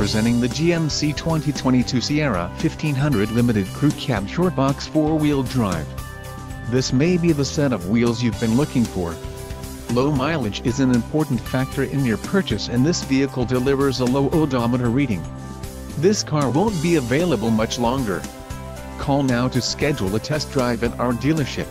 Presenting the GMC 2022 Sierra 1500 Limited Crew Cab Short Box 4-Wheel Drive. This may be the set of wheels you've been looking for. Low mileage is an important factor in your purchase and this vehicle delivers a low odometer reading. This car won't be available much longer. Call now to schedule a test drive at our dealership.